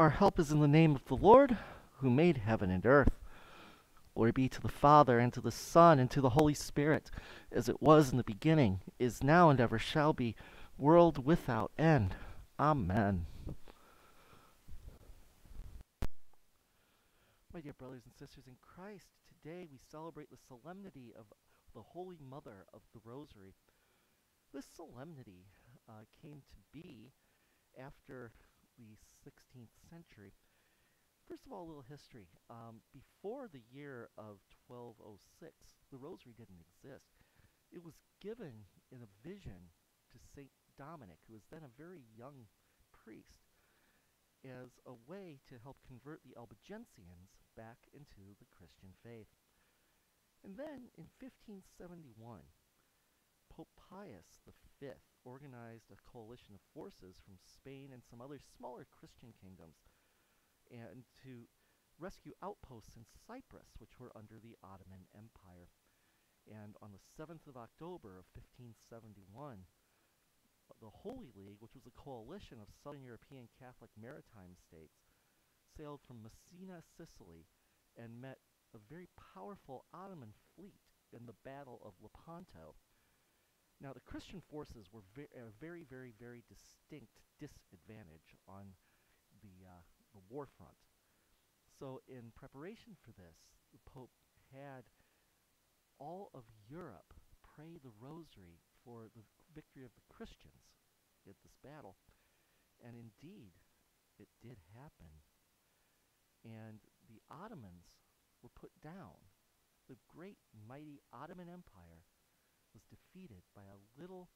Our help is in the name of the Lord, who made heaven and earth. Glory be to the Father, and to the Son, and to the Holy Spirit, as it was in the beginning, is now, and ever shall be, world without end. Amen. My dear brothers and sisters in Christ, today we celebrate the solemnity of the Holy Mother of the Rosary. This solemnity uh, came to be after the 16th century. First of all, a little history. Um, before the year of 1206, the rosary didn't exist. It was given in a vision to St. Dominic, who was then a very young priest, as a way to help convert the Albigensians back into the Christian faith. And then in 1571, Pope Pius V organized a coalition of forces from Spain and some other smaller Christian kingdoms and to rescue outposts in Cyprus, which were under the Ottoman Empire. And on the 7th of October of 1571, the Holy League, which was a coalition of Southern European Catholic maritime states, sailed from Messina, Sicily, and met a very powerful Ottoman fleet in the Battle of Lepanto. Now, the Christian forces were ve a very, very, very distinct disadvantage on the, uh, the war front. So, in preparation for this, the Pope had all of Europe pray the rosary for the victory of the Christians in this battle. And indeed, it did happen. And the Ottomans were put down. The great, mighty Ottoman Empire was defeated by a little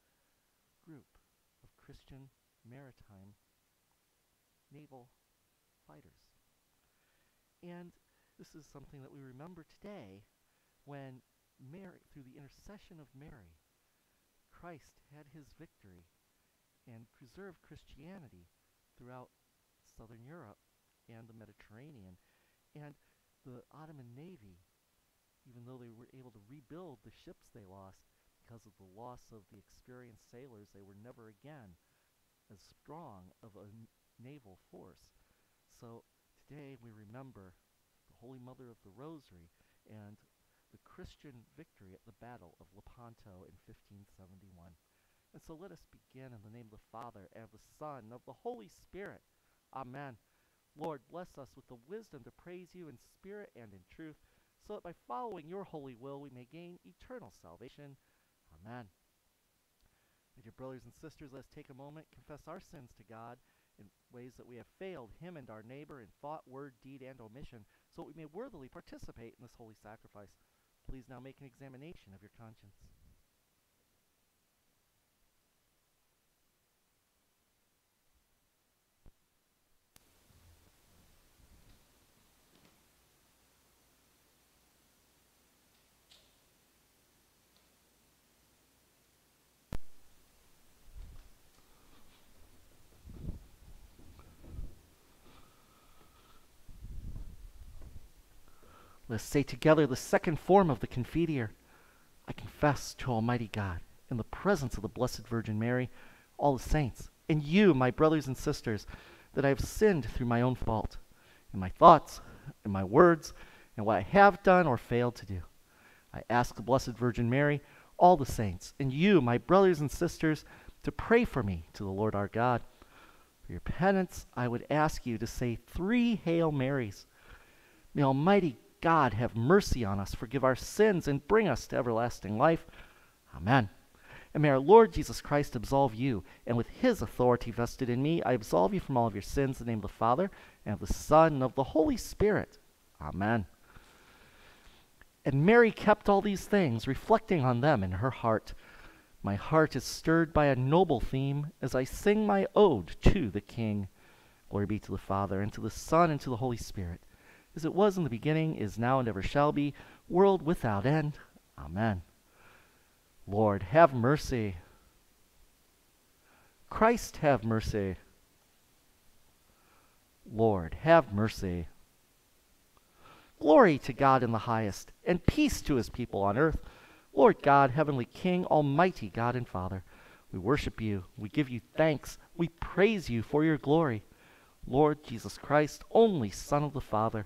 group of Christian maritime naval fighters. And this is something that we remember today when Mary, through the intercession of Mary, Christ had his victory and preserved Christianity throughout southern Europe and the Mediterranean. And the Ottoman Navy, even though they were able to rebuild the ships they lost because of the loss of the experienced sailors, they were never again as strong of a naval force. So today we remember the Holy Mother of the Rosary and the Christian victory at the Battle of Lepanto in 1571. And so let us begin in the name of the Father, and of the Son, and of the Holy Spirit. Amen. Lord, bless us with the wisdom to praise you in spirit and in truth, so that by following your holy will we may gain eternal salvation. Amen. My dear brothers and sisters, let us take a moment, confess our sins to God in ways that we have failed him and our neighbor in thought, word, deed, and omission, so that we may worthily participate in this holy sacrifice. Please now make an examination of your conscience. Let us say together the second form of the Confiteor. I confess to Almighty God, in the presence of the Blessed Virgin Mary, all the saints, and you, my brothers and sisters, that I have sinned through my own fault, in my thoughts, in my words, and what I have done or failed to do. I ask the Blessed Virgin Mary, all the saints, and you, my brothers and sisters, to pray for me to the Lord our God. For your penance, I would ask you to say three Hail Marys. May Almighty God, have mercy on us, forgive our sins, and bring us to everlasting life. Amen. And may our Lord Jesus Christ absolve you, and with his authority vested in me, I absolve you from all of your sins in the name of the Father, and of the Son, and of the Holy Spirit. Amen. And Mary kept all these things, reflecting on them in her heart. My heart is stirred by a noble theme as I sing my ode to the King. Glory be to the Father, and to the Son, and to the Holy Spirit as it was in the beginning, is now, and ever shall be, world without end. Amen. Lord, have mercy. Christ, have mercy. Lord, have mercy. Glory to God in the highest, and peace to his people on earth. Lord God, heavenly King, almighty God and Father, we worship you. We give you thanks. We praise you for your glory. Lord Jesus Christ, only Son of the Father,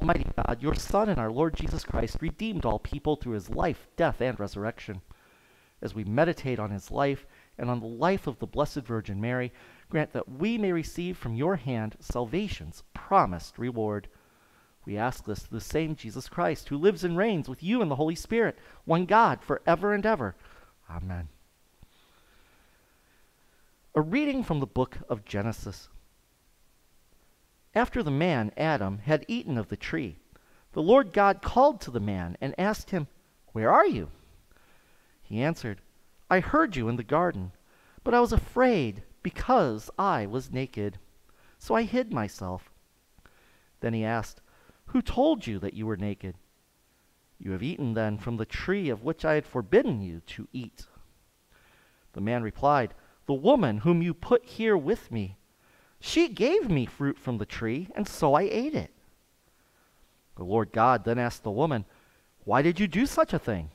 Almighty God, your Son and our Lord Jesus Christ redeemed all people through his life, death, and resurrection. As we meditate on his life and on the life of the Blessed Virgin Mary, grant that we may receive from your hand salvation's promised reward. We ask this through the same Jesus Christ, who lives and reigns with you in the Holy Spirit, one God, forever and ever. Amen. A reading from the book of Genesis. After the man, Adam, had eaten of the tree, the Lord God called to the man and asked him, Where are you? He answered, I heard you in the garden, but I was afraid because I was naked. So I hid myself. Then he asked, Who told you that you were naked? You have eaten then from the tree of which I had forbidden you to eat. The man replied, The woman whom you put here with me she gave me fruit from the tree, and so I ate it. The Lord God then asked the woman, Why did you do such a thing?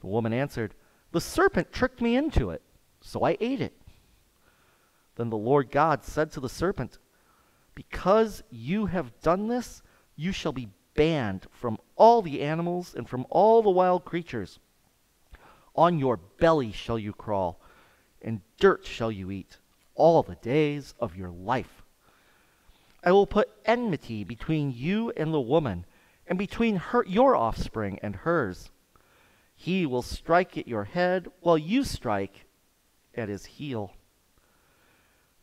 The woman answered, The serpent tricked me into it, so I ate it. Then the Lord God said to the serpent, Because you have done this, you shall be banned from all the animals and from all the wild creatures. On your belly shall you crawl, and dirt shall you eat all the days of your life. I will put enmity between you and the woman, and between her, your offspring and hers. He will strike at your head, while you strike at his heel.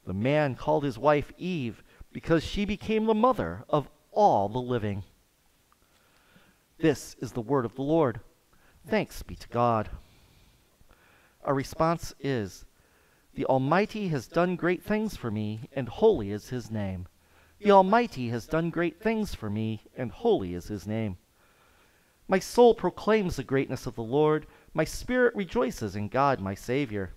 The man called his wife Eve, because she became the mother of all the living. This is the word of the Lord. Thanks be to God. Our response is the Almighty has done great things for me, and holy is his name. The Almighty has done great things for me, and holy is his name. My soul proclaims the greatness of the Lord. My spirit rejoices in God my Savior.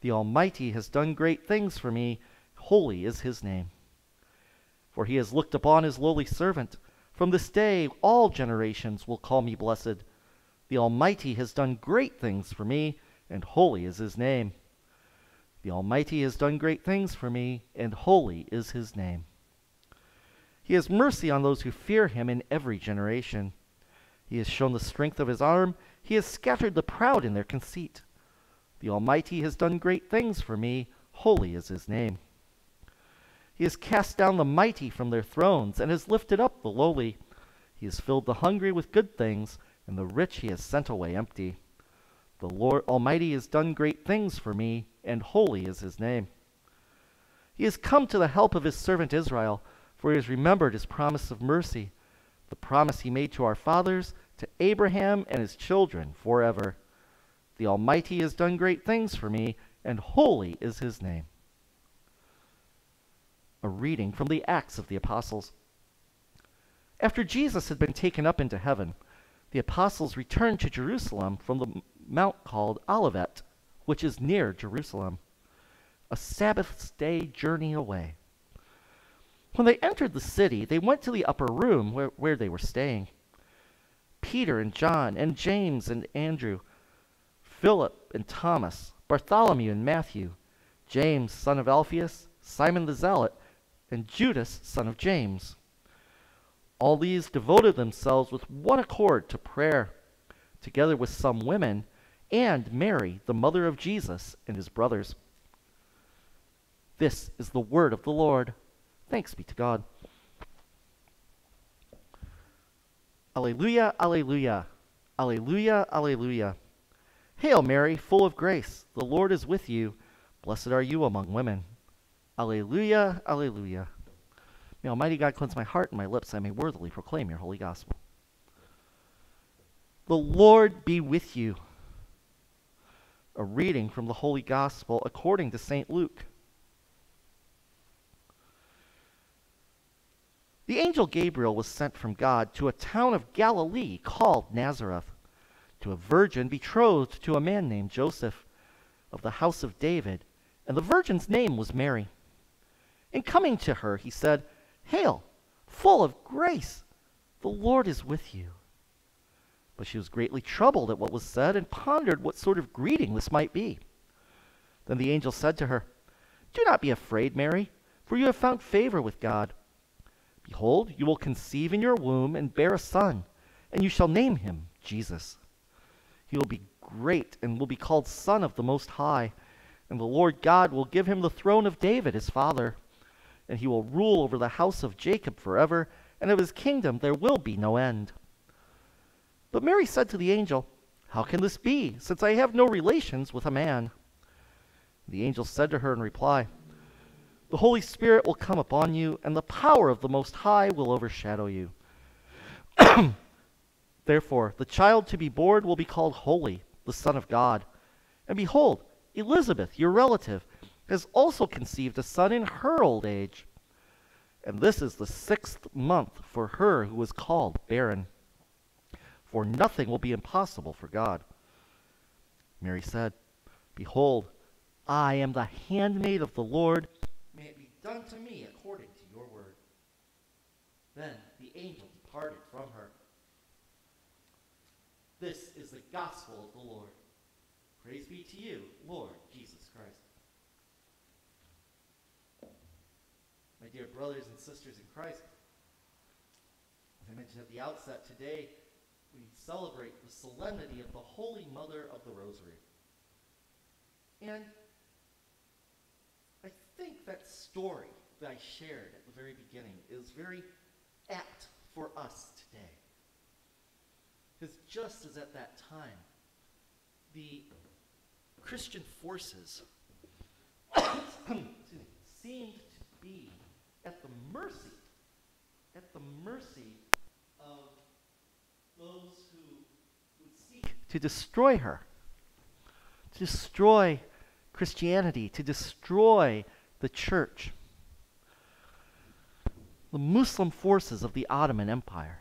The Almighty has done great things for me. Holy is his name. For he has looked upon his lowly servant. From this day all generations will call me blessed. The Almighty has done great things for me, and holy is his name. The Almighty has done great things for me, and holy is his name. He has mercy on those who fear him in every generation. He has shown the strength of his arm. He has scattered the proud in their conceit. The Almighty has done great things for me. Holy is his name. He has cast down the mighty from their thrones and has lifted up the lowly. He has filled the hungry with good things, and the rich he has sent away empty. The Lord Almighty has done great things for me, and holy is his name. He has come to the help of his servant Israel, for he has remembered his promise of mercy, the promise he made to our fathers, to Abraham and his children forever. The Almighty has done great things for me, and holy is his name. A reading from the Acts of the Apostles. After Jesus had been taken up into heaven, the apostles returned to Jerusalem from the mount called Olivet which is near Jerusalem, a Sabbath day journey away. When they entered the city, they went to the upper room where, where they were staying. Peter and John and James and Andrew, Philip and Thomas, Bartholomew and Matthew, James, son of Alphaeus, Simon the Zealot, and Judas, son of James. All these devoted themselves with one accord to prayer, together with some women and Mary, the mother of Jesus, and his brothers. This is the word of the Lord. Thanks be to God. Alleluia, alleluia, alleluia, alleluia. Hail Mary, full of grace, the Lord is with you. Blessed are you among women. Alleluia, alleluia. May Almighty God cleanse my heart and my lips, I may worthily proclaim your holy gospel. The Lord be with you a reading from the Holy Gospel according to St. Luke. The angel Gabriel was sent from God to a town of Galilee called Nazareth, to a virgin betrothed to a man named Joseph of the house of David, and the virgin's name was Mary. In coming to her, he said, Hail, full of grace, the Lord is with you. But she was greatly troubled at what was said and pondered what sort of greeting this might be. Then the angel said to her, Do not be afraid, Mary, for you have found favor with God. Behold, you will conceive in your womb and bear a son, and you shall name him Jesus. He will be great and will be called Son of the Most High, and the Lord God will give him the throne of David his father, and he will rule over the house of Jacob forever, and of his kingdom there will be no end. But Mary said to the angel, How can this be, since I have no relations with a man? The angel said to her in reply, The Holy Spirit will come upon you, and the power of the Most High will overshadow you. Therefore, the child to be born will be called Holy, the Son of God. And behold, Elizabeth, your relative, has also conceived a son in her old age. And this is the sixth month for her who was called barren. For nothing will be impossible for God. Mary said, Behold, I am the handmaid of the Lord. May it be done to me according to your word. Then the angel departed from her. This is the gospel of the Lord. Praise be to you, Lord Jesus Christ. My dear brothers and sisters in Christ, as I mentioned at the outset, today celebrate the solemnity of the Holy Mother of the Rosary. And I think that story that I shared at the very beginning is very apt for us today. Because just as at that time, the Christian forces seemed to be at the mercy, at the mercy of those to destroy her, to destroy Christianity, to destroy the church. The Muslim forces of the Ottoman Empire.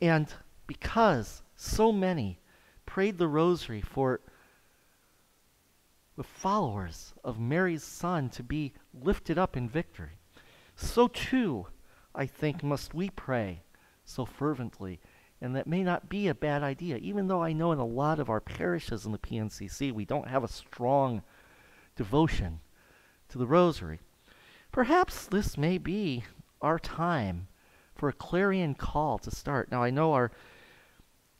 And because so many prayed the rosary for the followers of Mary's Son to be lifted up in victory, so too, I think, must we pray so fervently. And that may not be a bad idea, even though I know in a lot of our parishes in the PNCC we don't have a strong devotion to the rosary. Perhaps this may be our time for a clarion call to start. Now, I know our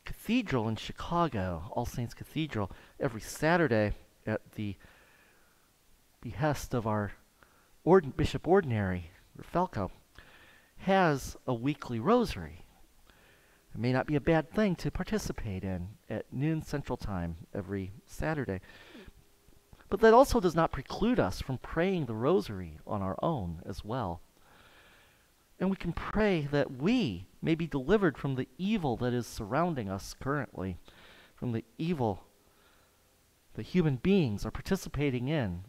cathedral in Chicago, All Saints Cathedral, every Saturday at the behest of our Ord- Bishop Ordinary, Falco, has a weekly rosary. It may not be a bad thing to participate in at noon Central Time every Saturday. But that also does not preclude us from praying the rosary on our own as well. And we can pray that we may be delivered from the evil that is surrounding us currently, from the evil that human beings are participating in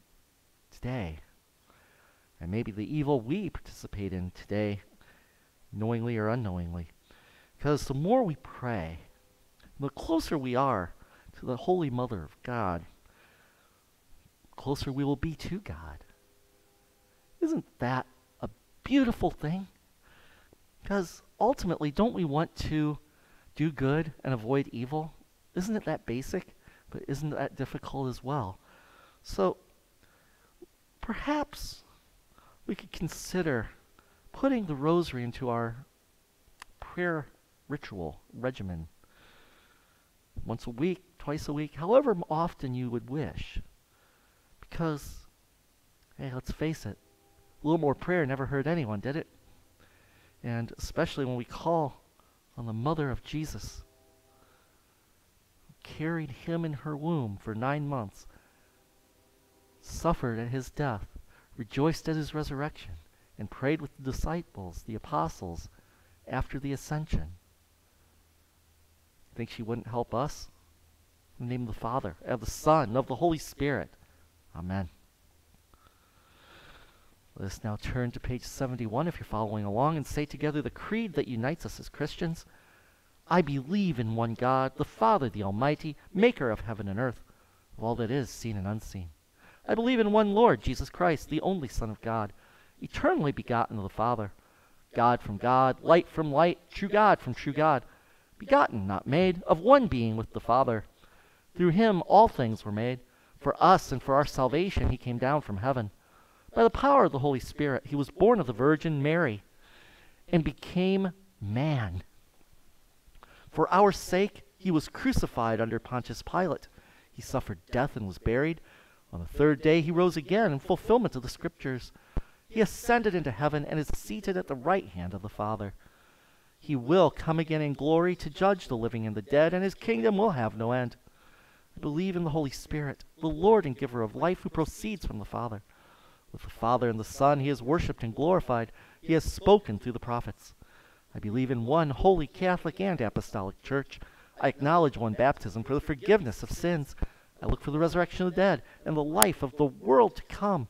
today. And maybe the evil we participate in today, knowingly or unknowingly. Because the more we pray, the closer we are to the Holy Mother of God, closer we will be to God. Isn't that a beautiful thing? Because ultimately, don't we want to do good and avoid evil? Isn't it that basic? But isn't that difficult as well? So perhaps we could consider putting the rosary into our prayer ritual regimen once a week, twice a week, however often you would wish. Because, hey, let's face it, a little more prayer never hurt anyone, did it? And especially when we call on the mother of Jesus, who carried him in her womb for nine months, suffered at his death, rejoiced at his resurrection, and prayed with the disciples, the apostles, after the ascension. Think she wouldn't help us? In the name of the Father, of the Son, of the Holy Spirit. Amen. Let us now turn to page 71 if you're following along and say together the creed that unites us as Christians. I believe in one God, the Father, the Almighty, maker of heaven and earth, of all that is seen and unseen. I believe in one Lord, Jesus Christ, the only Son of God, eternally begotten of the Father, God from God, light from light, true God from true God, begotten, not made, of one being with the Father. Through him all things were made. For us and for our salvation he came down from heaven by the power of the Holy Spirit, he was born of the Virgin Mary and became man. For our sake, he was crucified under Pontius Pilate. He suffered death and was buried. On the third day, he rose again in fulfillment of the Scriptures. He ascended into heaven and is seated at the right hand of the Father. He will come again in glory to judge the living and the dead, and his kingdom will have no end. I believe in the Holy Spirit, the Lord and giver of life, who proceeds from the Father with the Father and the Son, he is worshipped and glorified. He has spoken through the prophets. I believe in one holy Catholic and Apostolic Church. I acknowledge one baptism for the forgiveness of sins. I look for the resurrection of the dead and the life of the world to come.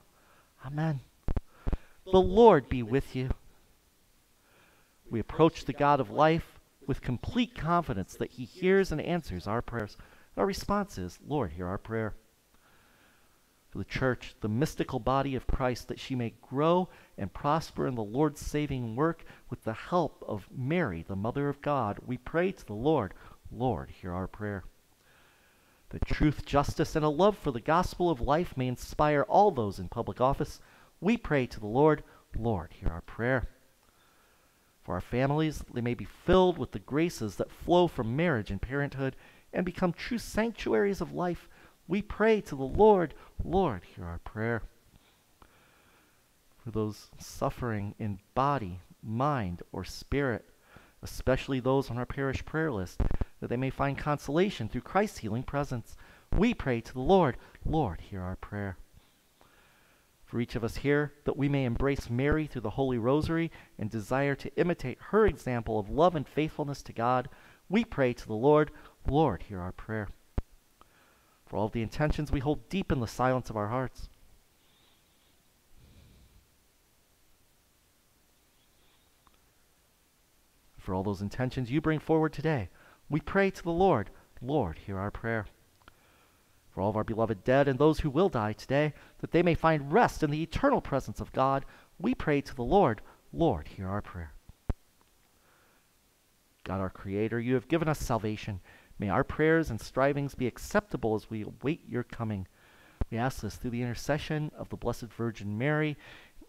Amen. The Lord be with you. We approach the God of life with complete confidence that he hears and answers our prayers. Our response is, Lord, hear our prayer for the church, the mystical body of Christ, that she may grow and prosper in the Lord's saving work with the help of Mary, the Mother of God. We pray to the Lord, Lord, hear our prayer. That truth, justice, and a love for the gospel of life may inspire all those in public office. We pray to the Lord, Lord, hear our prayer. For our families, they may be filled with the graces that flow from marriage and parenthood and become true sanctuaries of life we pray to the Lord, Lord, hear our prayer. For those suffering in body, mind, or spirit, especially those on our parish prayer list, that they may find consolation through Christ's healing presence, we pray to the Lord, Lord, hear our prayer. For each of us here, that we may embrace Mary through the Holy Rosary and desire to imitate her example of love and faithfulness to God, we pray to the Lord, Lord, hear our prayer for all the intentions we hold deep in the silence of our hearts. For all those intentions you bring forward today, we pray to the Lord. Lord, hear our prayer. For all of our beloved dead and those who will die today, that they may find rest in the eternal presence of God, we pray to the Lord. Lord, hear our prayer. God, our Creator, you have given us salvation. May our prayers and strivings be acceptable as we await your coming. We ask this through the intercession of the Blessed Virgin Mary,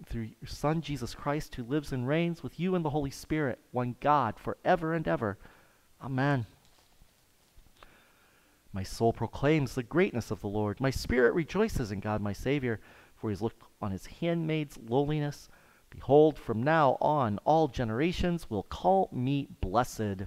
through your Son, Jesus Christ, who lives and reigns with you and the Holy Spirit, one God, forever and ever. Amen. My soul proclaims the greatness of the Lord. My spirit rejoices in God my Savior, for he has looked on his handmaid's lowliness. Behold, from now on all generations will call me blessed.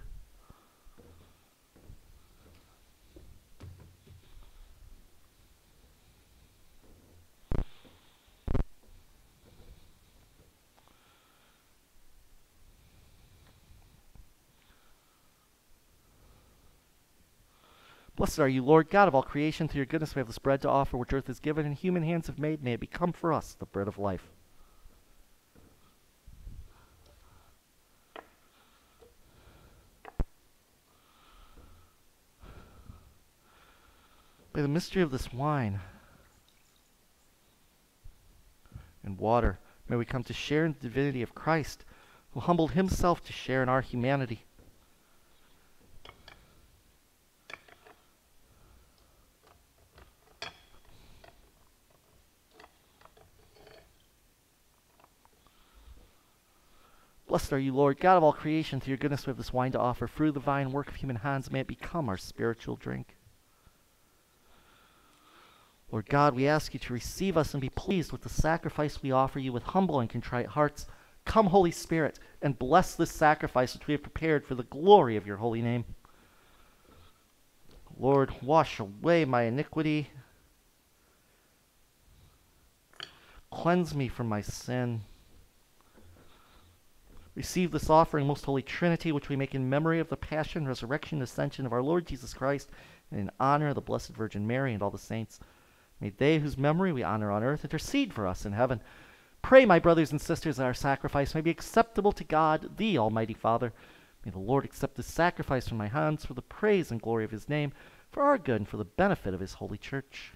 Blessed are you, Lord God of all creation. Through your goodness we have this bread to offer, which earth has given and human hands have made. May it become for us the bread of life. By the mystery of this wine and water, may we come to share in the divinity of Christ, who humbled himself to share in our humanity. Blessed are you, Lord, God of all creation. Through your goodness, we have this wine to offer. Through the vine work of human hands, may it become our spiritual drink. Lord God, we ask you to receive us and be pleased with the sacrifice we offer you with humble and contrite hearts. Come, Holy Spirit, and bless this sacrifice which we have prepared for the glory of your holy name. Lord, wash away my iniquity. Cleanse me from my sin. Receive this offering, most holy Trinity, which we make in memory of the passion, resurrection, ascension of our Lord Jesus Christ, and in honor of the Blessed Virgin Mary and all the saints. May they whose memory we honor on earth intercede for us in heaven. Pray, my brothers and sisters, that our sacrifice may be acceptable to God, the Almighty Father. May the Lord accept this sacrifice from my hands for the praise and glory of his name, for our good and for the benefit of his holy church.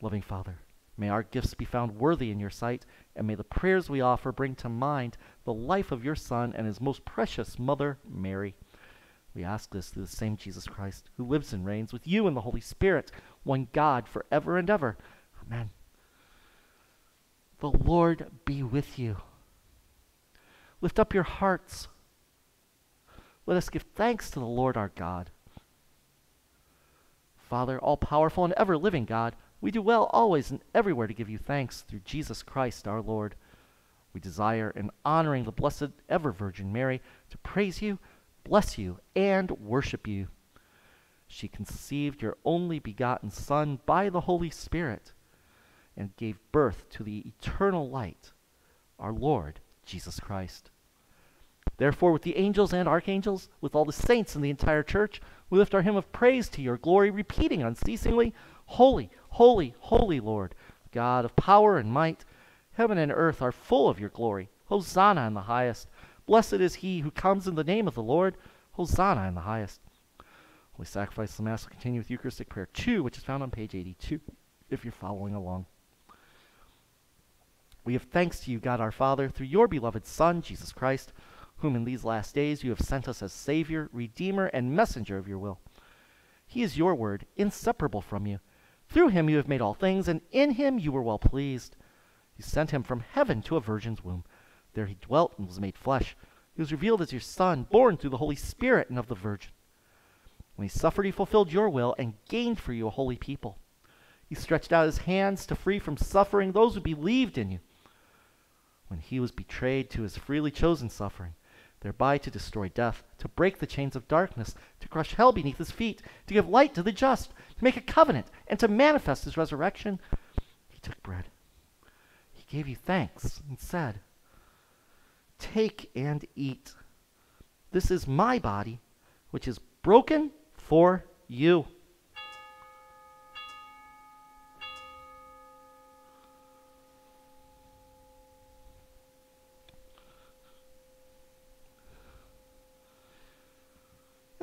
Loving Father, may our gifts be found worthy in your sight, and may the prayers we offer bring to mind the life of your Son and his most precious Mother, Mary. We ask this through the same Jesus Christ, who lives and reigns with you in the Holy Spirit, one God, forever and ever. Amen. The Lord be with you. Lift up your hearts. Let us give thanks to the Lord our God. Father, all powerful and ever living God, we do well always and everywhere to give you thanks through Jesus Christ our Lord. We desire, in honoring the blessed ever Virgin Mary, to praise you, bless you, and worship you. She conceived your only begotten Son by the Holy Spirit and gave birth to the eternal light, our Lord Jesus Christ. Therefore, with the angels and archangels, with all the saints in the entire church, we lift our hymn of praise to your glory, repeating unceasingly, Holy, holy, holy Lord, God of power and might. Heaven and earth are full of your glory. Hosanna in the highest. Blessed is he who comes in the name of the Lord. Hosanna in the highest. Holy Sacrifice of the Mass will continue with Eucharistic Prayer 2, which is found on page 82, if you're following along. We have thanks to you, God our Father, through your beloved Son, Jesus Christ, whom in these last days you have sent us as Savior, Redeemer, and messenger of your will. He is your word, inseparable from you. Through him you have made all things, and in him you were well pleased. You sent him from heaven to a virgin's womb. There he dwelt and was made flesh. He was revealed as your Son, born through the Holy Spirit and of the Virgin. When he suffered, he fulfilled your will and gained for you a holy people. He stretched out his hands to free from suffering those who believed in you. When he was betrayed to his freely chosen suffering, thereby to destroy death, to break the chains of darkness, to crush hell beneath his feet, to give light to the just, to make a covenant, and to manifest his resurrection, he took bread. He gave you thanks and said, Take and eat. This is my body, which is broken for you.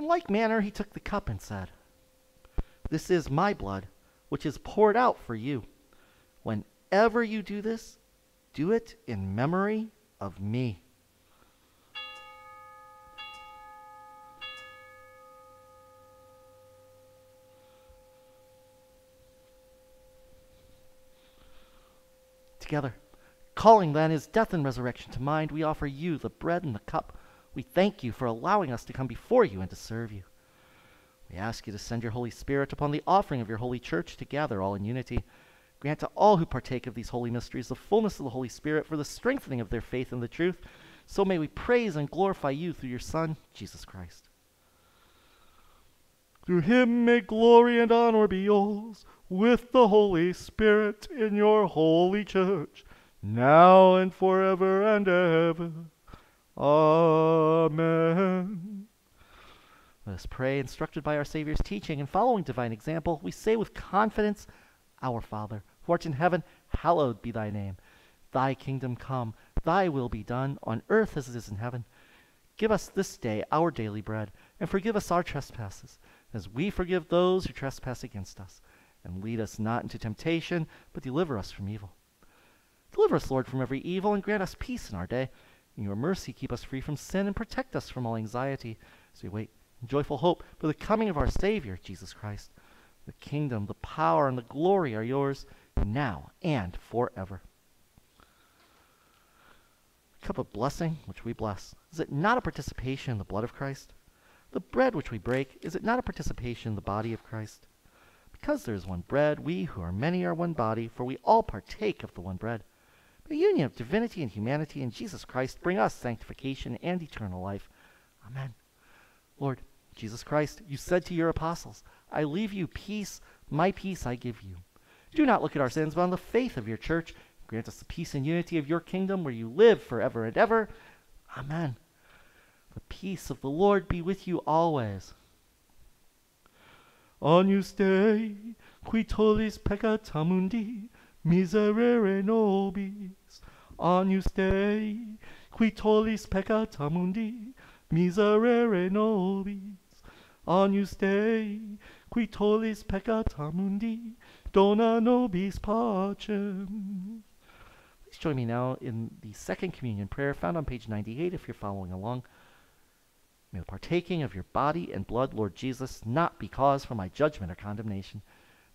Like manner, he took the cup and said, This is my blood, which is poured out for you. Whenever you do this, do it in memory of me. Together, calling then his death and resurrection to mind, we offer you the bread and the cup we thank you for allowing us to come before you and to serve you. We ask you to send your Holy Spirit upon the offering of your holy church to gather all in unity. Grant to all who partake of these holy mysteries the fullness of the Holy Spirit for the strengthening of their faith in the truth. So may we praise and glorify you through your Son, Jesus Christ. Through him may glory and honor be yours with the Holy Spirit in your holy church, now and forever and ever. Amen. Let us pray, instructed by our Savior's teaching and following divine example, we say with confidence, Our Father, who art in heaven, hallowed be thy name. Thy kingdom come, thy will be done, on earth as it is in heaven. Give us this day our daily bread, and forgive us our trespasses, as we forgive those who trespass against us. And lead us not into temptation, but deliver us from evil. Deliver us, Lord, from every evil, and grant us peace in our day in your mercy, keep us free from sin and protect us from all anxiety as we wait in joyful hope for the coming of our Savior, Jesus Christ. The kingdom, the power, and the glory are yours now and forever. The cup of blessing, which we bless, is it not a participation in the blood of Christ? The bread which we break, is it not a participation in the body of Christ? Because there is one bread, we who are many are one body, for we all partake of the one bread. The union of divinity and humanity in Jesus Christ bring us sanctification and eternal life. Amen. Lord Jesus Christ, you said to your apostles, I leave you peace, my peace I give you. Do not look at our sins, but on the faith of your church. Grant us the peace and unity of your kingdom where you live forever and ever. Amen. The peace of the Lord be with you always. Agnus Dei, qui tollis peccata mundi, miserere nobis, agnus Dei, qui tollis peccata mundi, miserere nobis, agnus Dei, qui tollis peccata mundi, dona nobis pacem. Please join me now in the second communion prayer found on page 98 if you're following along. May the partaking of your body and blood, Lord Jesus, not be cause for my judgment or condemnation.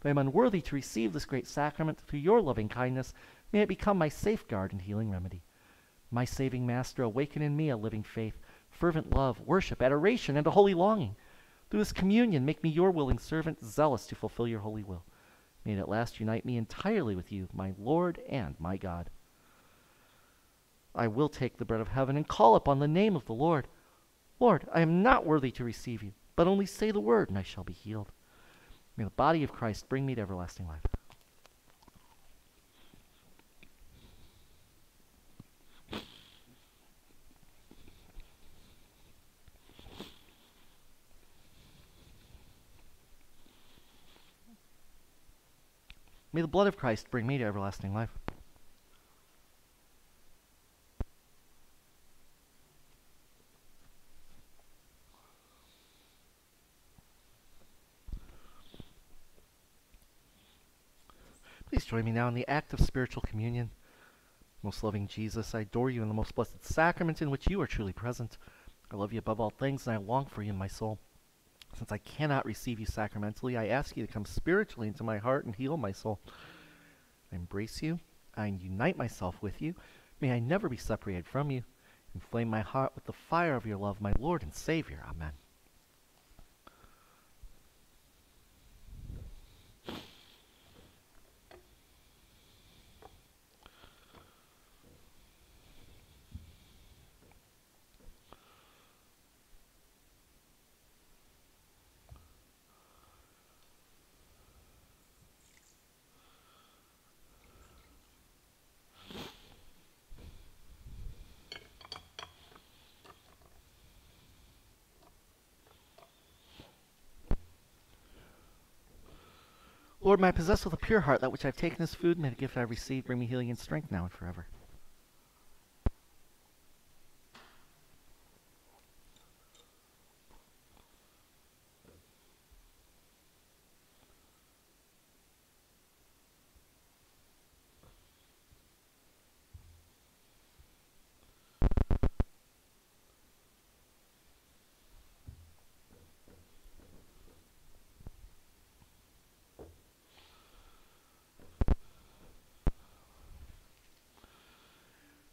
I am unworthy to receive this great sacrament through your loving kindness. May it become my safeguard and healing remedy. My saving Master, awaken in me a living faith, fervent love, worship, adoration, and a holy longing. Through this communion, make me your willing servant, zealous to fulfill your holy will. May it at last unite me entirely with you, my Lord and my God. I will take the bread of heaven and call upon the name of the Lord. Lord, I am not worthy to receive you, but only say the word, and I shall be healed. May the body of Christ bring me to everlasting life. May the blood of Christ bring me to everlasting life. Join me now in the act of spiritual communion. Most loving Jesus, I adore you in the most blessed sacrament in which you are truly present. I love you above all things, and I long for you in my soul. Since I cannot receive you sacramentally, I ask you to come spiritually into my heart and heal my soul. I embrace you. I unite myself with you. May I never be separated from you. Inflame my heart with the fire of your love, my Lord and Savior. Amen. Lord, may I possess with a pure heart that which I have taken as food, may the gift I have received bring me healing and strength now and forever.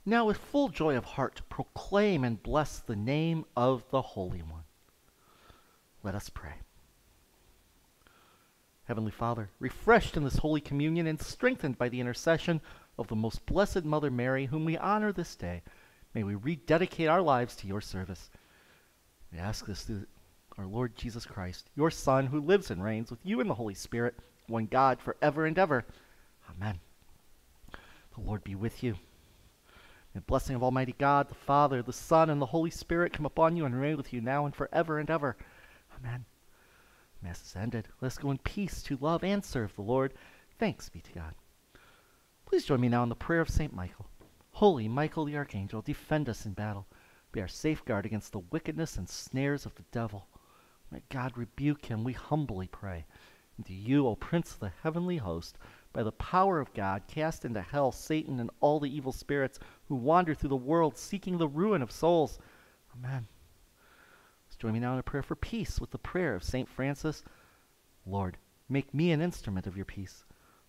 Now, with full joy of heart, proclaim and bless the name of the Holy One. Let us pray. Heavenly Father, refreshed in this Holy Communion and strengthened by the intercession of the most blessed Mother Mary, whom we honor this day, may we rededicate our lives to your service. We ask this through our Lord Jesus Christ, your Son, who lives and reigns with you in the Holy Spirit, one God, forever and ever. Amen. The Lord be with you. And blessing of Almighty God, the Father, the Son, and the Holy Spirit come upon you and remain with you now and forever and ever. Amen. Mass is ended. Let's go in peace to love and serve the Lord. Thanks be to God. Please join me now in the prayer of St. Michael. Holy Michael the Archangel, defend us in battle. Be our safeguard against the wickedness and snares of the devil. May God rebuke him, we humbly pray. And to you, O Prince of the heavenly host, by the power of God, cast into hell Satan and all the evil spirits who wander through the world seeking the ruin of souls. Amen. Let's join me now in a prayer for peace with the prayer of St. Francis. Lord, make me an instrument of your peace.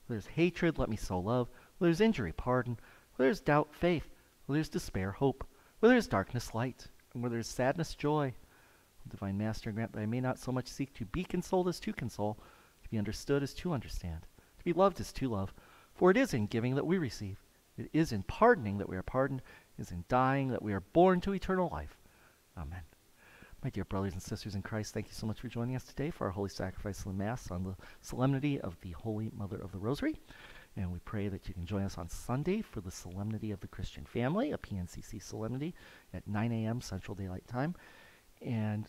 Where there's hatred, let me sow love. Where there's injury, pardon. Where there's doubt, faith. Where there's despair, hope. Where there's darkness, light. And where there's sadness, joy. Divine Master, grant that I may not so much seek to be consoled as to console, to be understood as to understand to be loved as to love. For it is in giving that we receive. It is in pardoning that we are pardoned. It is in dying that we are born to eternal life. Amen. My dear brothers and sisters in Christ, thank you so much for joining us today for our Holy Sacrifice of the Mass on the solemnity of the Holy Mother of the Rosary. And we pray that you can join us on Sunday for the Solemnity of the Christian Family, a PNCC solemnity at 9 a.m. Central Daylight Time. And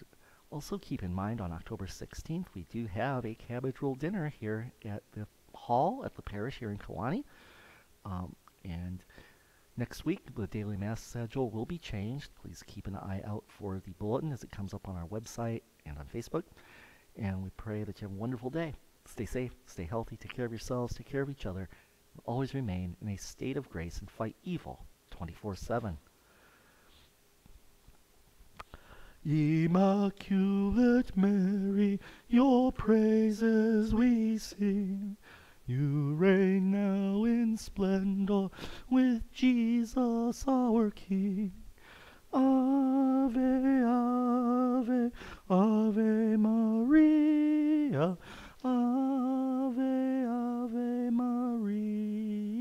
also keep in mind on October 16th, we do have a cabbage roll dinner here at the hall at the parish here in Kewanee. Um, and next week, the daily mass schedule will be changed. Please keep an eye out for the bulletin as it comes up on our website and on Facebook. And we pray that you have a wonderful day. Stay safe, stay healthy, take care of yourselves, take care of each other. Always remain in a state of grace and fight evil 24 7. Immaculate Mary, your praises we sing. You reign now in splendor with Jesus our King. Ave, Ave, Ave Maria. Ave, Ave Maria.